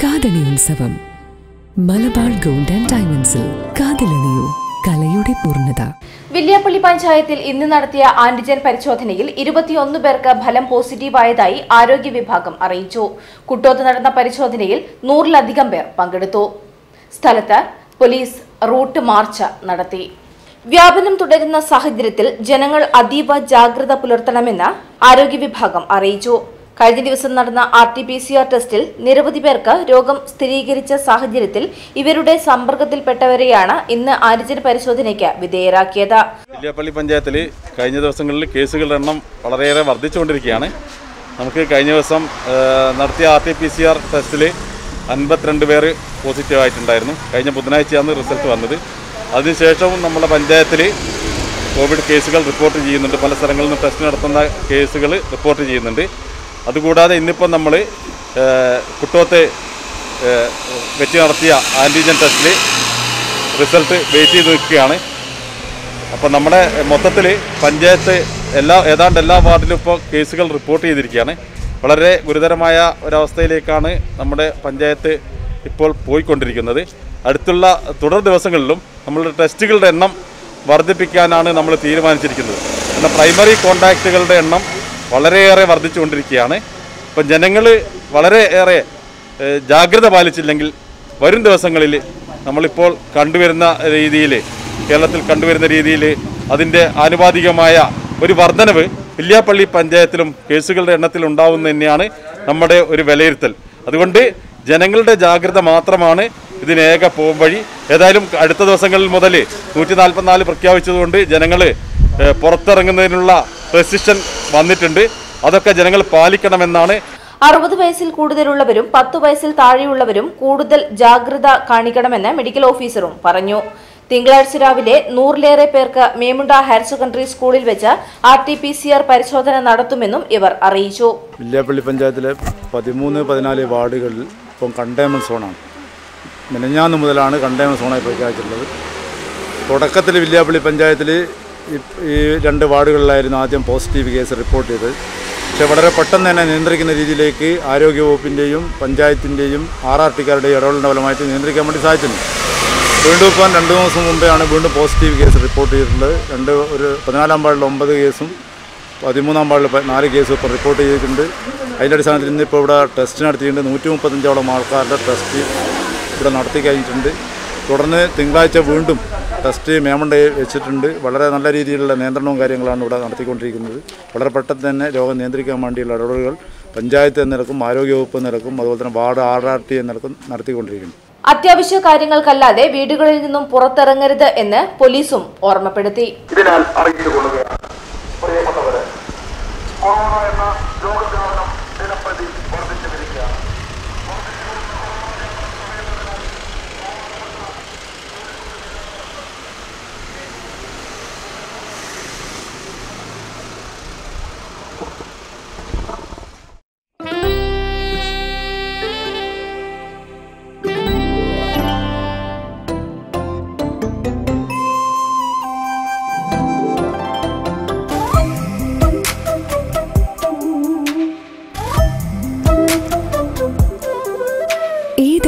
കാതണി ഉത്സവം. Malabar gold and ഡയമണ്ട്സിൽ കാതിലണിയൂ കലയുടെ പൂർണത. വില്യാപ്പള്ളി പഞ്ചായത്തിൽ ഇന്ന് നടത്തിയ ആന്റിജൻ പരിശോധനയിൽ ഇരുപത്തിയൊന്ന് പേർക്ക് ഫലം പോസിറ്റീവായതായി ആരോഗ്യ വിഭാഗം അറിയിച്ചു. കുട്ടോത്ത് നടന്ന പരിശോധനയിൽ നൂറിലധികം പേർ പങ്കെടുത്തു. സ്ഥലത്ത് പോലീസ് റൂട്ട് മാർച്ച് നടത്തി. വ്യാപനം തുടരുന്ന സാഹചര്യത്തിൽ ജനങ്ങൾ അതീവ ജാഗ്രത പുലർത്തണമെന്ന് ആരോഗ്യ വിഭാഗം അറിയിച്ചു. കഴിഞ്ഞ ദിവസം നടന്ന R T P C R ടെസ്റ്റിൽ നിരവധി പേർക്ക് രോഗം സ്ഥിരീകരിച്ച സാഹചര്യത്തിൽ ഇവരുടെ സമ്പർക്കത്തിൽപ്പെട്ടവരെയാണ് ഇന്ന് ആന്റിജൻ പരിശോധനയ്ക്ക് വിധേയരാക്കിയത്. വില്യാപ്പള്ളി പഞ്ചായത്തിൽ കഴിഞ്ഞ ദിവസങ്ങളിൽ കേസുകളുടെ എണ്ണം വളരെയേറെ വർദ്ധിച്ചുകൊണ്ടിരിക്കുകയാണ്. നമുക്ക് കഴിഞ്ഞ ദിവസം നടത്തിയ R T P C R ടെസ്റ്റിൽ അൻപത്തിരണ്ട് പേര് പോസിറ്റീവ് ആയിട്ടുണ്ടായിരുന്നു. കഴിഞ്ഞ ബുധനാഴ്ചയാണ് റിസൾട്ട് വന്നത്. അതിനുശേഷവും നമ്മുടെ പഞ്ചായത്തിൽ കോവിഡ് കേസുകൾ റിപ്പോർട്ട് ചെയ്യുന്നുണ്ട്. പല സ്ഥലങ്ങളിൽ നിന്ന് ടെസ്റ്റ് നടത്തുന്ന കേസുകൾ റിപ്പോർട്ട് ചെയ്യുന്നുണ്ട്. അതുകൂടാതെ ഇന്നിപ്പം നമ്മൾ കുട്ടോത്ത് വെച്ച് നടത്തിയ ആന്റിജൻ ടെസ്റ്റിൽ റിസൾട്ട് വെയിറ്റ് ചെയ്ത് നിൽക്കുകയാണ്. അപ്പോൾ നമ്മുടെ മൊത്തത്തിൽ പഞ്ചായത്ത് എല്ലാ ഏതാണ്ട് എല്ലാ വാർഡിലും ഇപ്പോൾ കേസുകൾ റിപ്പോർട്ട് ചെയ്തിരിക്കുകയാണ്. വളരെ ഗുരുതരമായ ഒരവസ്ഥയിലേക്കാണ് നമ്മുടെ പഞ്ചായത്ത് ഇപ്പോൾ പോയിക്കൊണ്ടിരിക്കുന്നത്. അടുത്തുള്ള തുടർ ദിവസങ്ങളിലും നമ്മളുടെ ടെസ്റ്റുകളുടെ എണ്ണം വർദ്ധിപ്പിക്കാനാണ് നമ്മൾ തീരുമാനിച്ചിരിക്കുന്നത്. പ്രൈമറി കോണ്ടാക്റ്റുകളുടെ എണ്ണം വളരെയേറെ വർദ്ധിച്ചുകൊണ്ടിരിക്കുകയാണ്. ഇപ്പം ജനങ്ങൾ വളരെ ഏറെ ജാഗ്രത പാലിച്ചില്ലെങ്കിൽ വരും ദിവസങ്ങളിൽ നമ്മളിപ്പോൾ കണ്ടുവരുന്ന രീതിയിൽ കേരളത്തിൽ കണ്ടുവരുന്ന രീതിയിൽ അതിന്റെ ആനുപാതികമായ ഒരു വർധനവ് വില്യാപ്പള്ളി പഞ്ചായത്തിലും കേസുകളുടെ എണ്ണത്തിൽ ഉണ്ടാവുന്ന തന്നെയാണ് നമ്മുടെ ഒരു വിലയിരുത്തൽ. അതുകൊണ്ട് ജനങ്ങളുടെ ജാഗ്രത മാത്രമാണ് ഇതിനേക ഏക വഴി. ഏതായാലും അടുത്ത ദിവസങ്ങളിൽ മുതൽ നൂറ്റി നാൽപ്പത്തിനാല് പ്രഖ്യാപിച്ചതുകൊണ്ട് ജനങ്ങൾ പുറത്തിറങ്ങുന്നതിനുള്ള റെസിഷൻ വന്നിട്ടുണ്ട്. അതൊക്കെ ജനങ്ങൾ പാലിക്കണമെന്നാണ്. അറുപത് വയസ്സിൽ കൂടുതലുള്ളവരും പത്ത് വയസ്സിൽ താഴെയുള്ളവരും കൂടുതൽ ജാഗ്രത കാണിക്കണമെന്ന് മെഡിക്കൽ ഓഫീസറും പറഞ്ഞു. തിങ്കളാഴ്ച രാവിലെ നൂറിലേറെ പേർക്ക് മേമുണ്ട ഹയർ സെക്കൻഡറി സ്കൂളിൽ വെച്ച് R T P C R പരിശോധന നടത്തുമെന്നും ഇവർ അറിയിച്ചു. വില്യാപ്പള്ളി പഞ്ചായത്തിലെ പതിമൂന്ന് പതിനാല് വാർഡുകളിൽ ഇപ്പം കണ്ടെയ്ൻമെന്റ് സോണാണ് മിനഞ്ഞാന്ന് മുതലാണ് കണ്ടെയ്ൻമെന്റ് സോണായി പ്രഖ്യാപിച്ചിട്ടുള്ളത്. തുടക്കത്തിൽ വില്യാപ്പള്ളി പഞ്ചായത്തിൽ ഈ- രണ്ട് വാർഡുകളിലായിരുന്നു ആദ്യം പോസിറ്റീവ് കേസ് റിപ്പോർട്ട് ചെയ്തത്. പക്ഷെ വളരെ പെട്ടെന്ന് തന്നെ നിയന്ത്രിക്കുന്ന രീതിയിലേക്ക് ആരോഗ്യവകുപ്പിന്റെയും പഞ്ചായത്തിന്റെയും ആർ ആർ ടിക്കാരുടെയും ഇടപെടലിന്റെ ഫലമായിട്ട് നിയന്ത്രിക്കാൻ വേണ്ടി സാധിച്ചിട്ടുണ്ട്. വീണ്ടും ഇപ്പം രണ്ട് ദിവസം മുമ്പെയാണ് വീണ്ടും പോസിറ്റീവ് കേസ് റിപ്പോർട്ട് ചെയ്തിട്ടുണ്ട് രണ്ട് ഒരു പതിനാലാം വാർഡിൽ ഒമ്പത് കേസും പതിമൂന്നാം വാർഡിൽ നാല് കേസും ഇപ്പോൾ റിപ്പോർട്ട് ചെയ്തിട്ടുണ്ട്. അതിന്റെ അടിസ്ഥാനത്തിൽ ഇന്നിപ്പോൾ ഇവിടെ ടെസ്റ്റ് നടത്തിയിട്ടുണ്ട്. നൂറ്റി മുപ്പത്തഞ്ചോളം ആൾക്കാരുടെ ടെസ്റ്റ് ഇവിടെ നടത്തി കഴിഞ്ഞിട്ടുണ്ട്. തുടർന്ന് തിങ്കളാഴ്ച വീണ്ടും ടെസ്റ്റ് മേമണ്ടയിൽ വെച്ചിട്ടുണ്ട്. വളരെ നല്ല രീതിയിലുള്ള നിയന്ത്രണവും കാര്യങ്ങളാണ് ഇവിടെ നടത്തിക്കൊണ്ടിരിക്കുന്നത്. വളരെ പെട്ടെന്ന് തന്നെ രോഗം നിയന്ത്രിക്കാൻ വേണ്ടിയുള്ള ഇടപെടലുകൾ പഞ്ചായത്ത് എന്ന നിലക്കും ആരോഗ്യവകുപ്പ് എന്ന നിലക്കും അതുപോലെ തന്നെ വാർഡ് ആർ ആർ ടി എന്ന നിലക്കും നടത്തിക്കൊണ്ടിരിക്കുന്നു. അത്യാവശ്യ കാര്യങ്ങൾക്കല്ലാതെ വീടുകളിൽ നിന്നും പുറത്തിറങ്ങരുത് എന്ന് പോലീസും ഓർമ്മപ്പെടുത്തി. ഇതിനാൽ അറിയിച്ചുകൊള്ളുകയാണ് പ്രിയപ്പെട്ടവരെ കൊറോണ എന്ന രോഗവ്യാപനം ദിനപ്രതി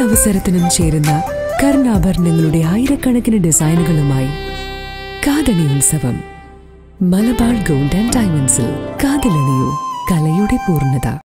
ഏതവസരത്തിനും ചേരുന്ന കർണാഭരണങ്ങളുടെ ആയിരക്കണക്കിന് ഡിസൈനുകളുമായി കാതണി ഉത്സവം. മലബാർ ഗോൾഡ് ആൻഡ് ഡയമണ്ട്സിൽ കാതലണിയോ കലയുടെ പൂർണത.